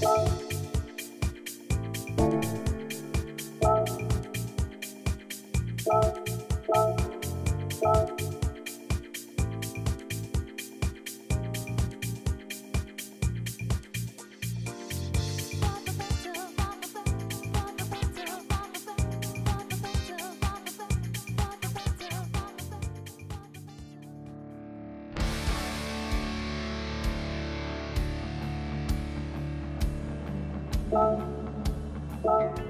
Bye. Música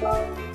Bye.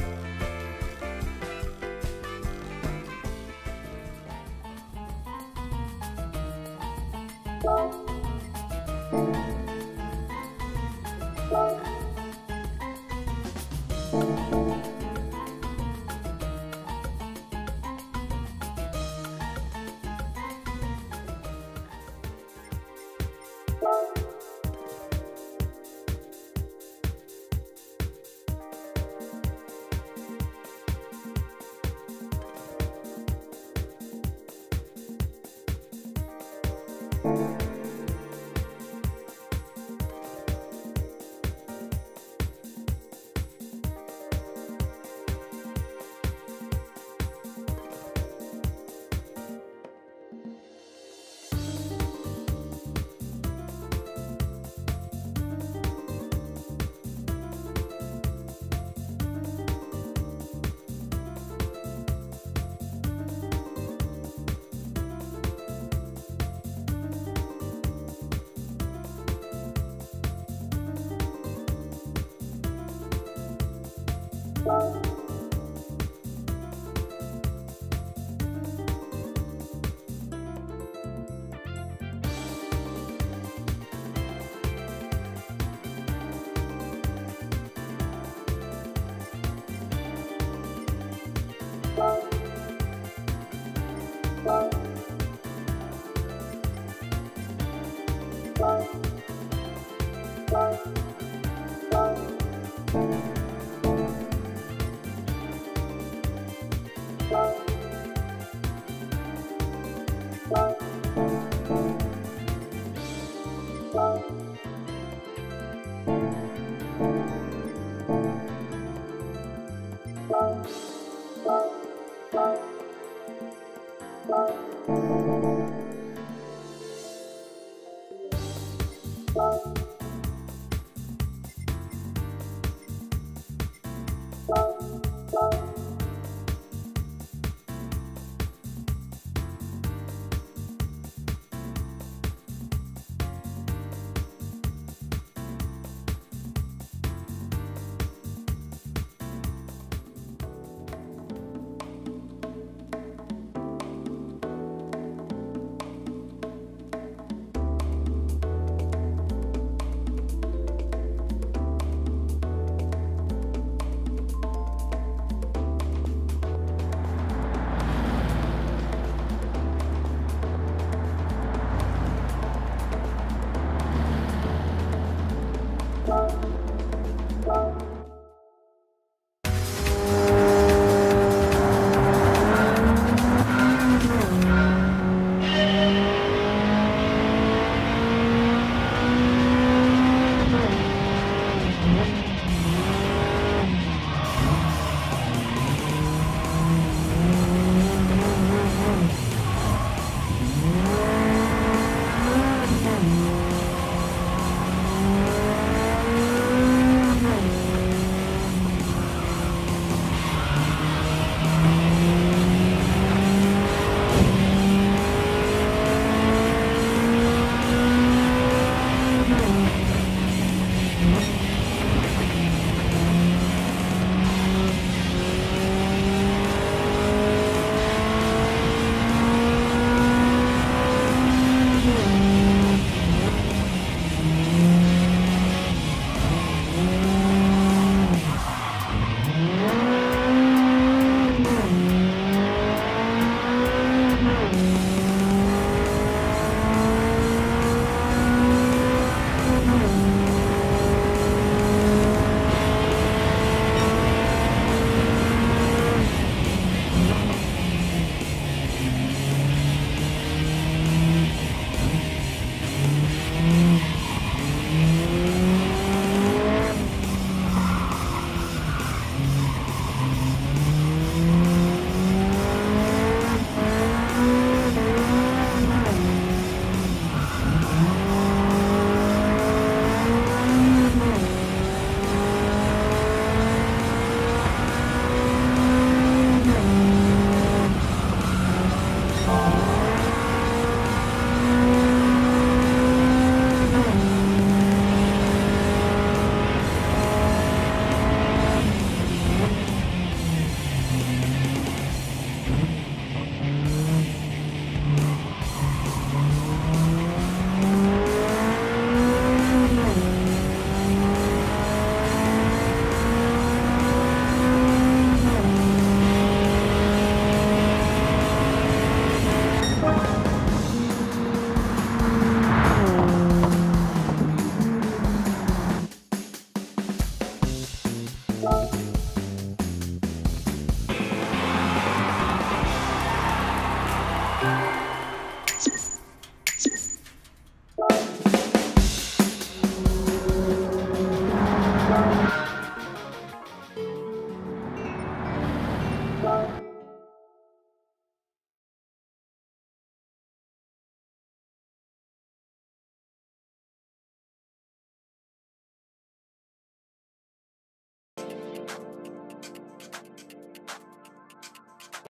Bye.